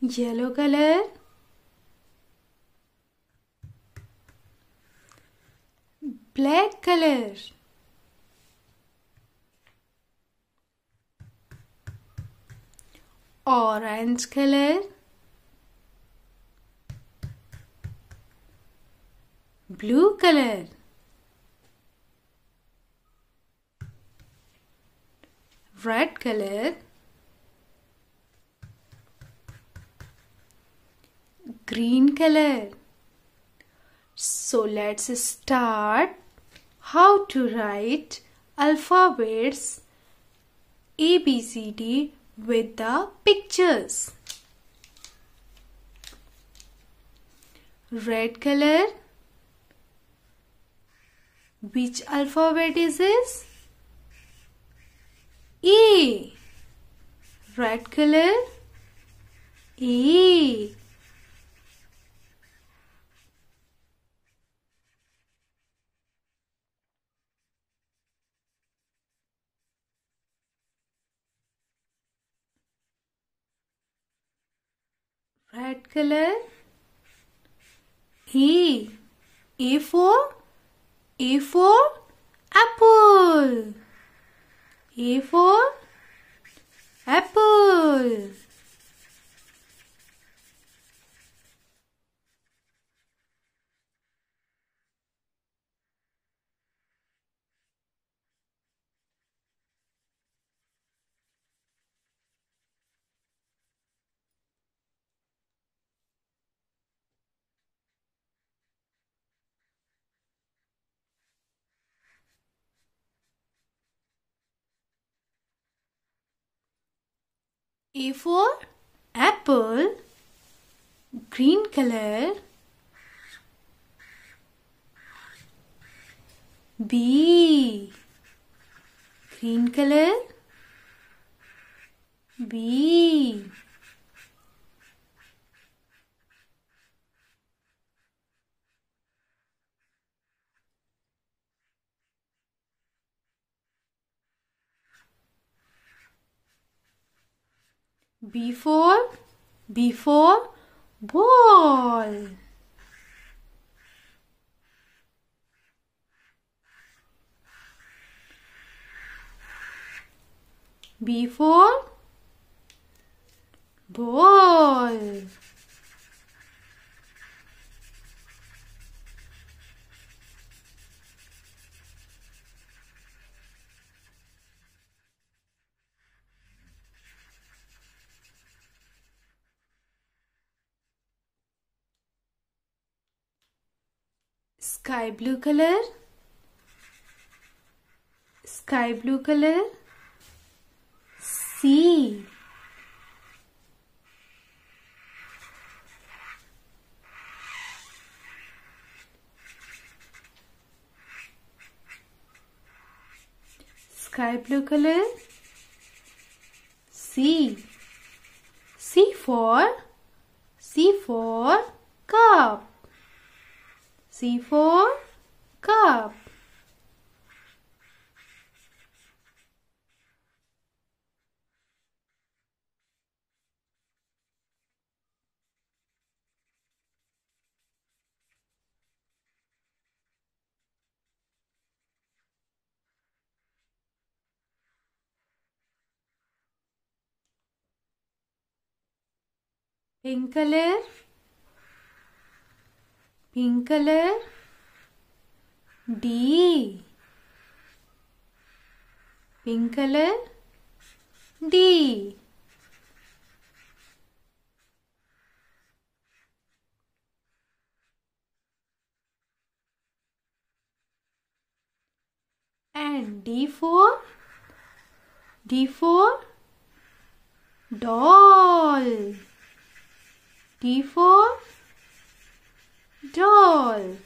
yellow color. Black color. Orange color. Blue color. Red color green color so let's start how to write alphabets ABCD with the pictures. Red color. Which alphabet is this? E. Red color. A. red color A A for A for apple. A for apple A for apple, green color. B, green color. B. B for B for ball. B for ball. Sky blue color. Sky blue color. C. Sky blue color. C. C for C for cup C for cup. Pink color. Pink color. D. Pink color. D. And D for D4 doll. D for doll.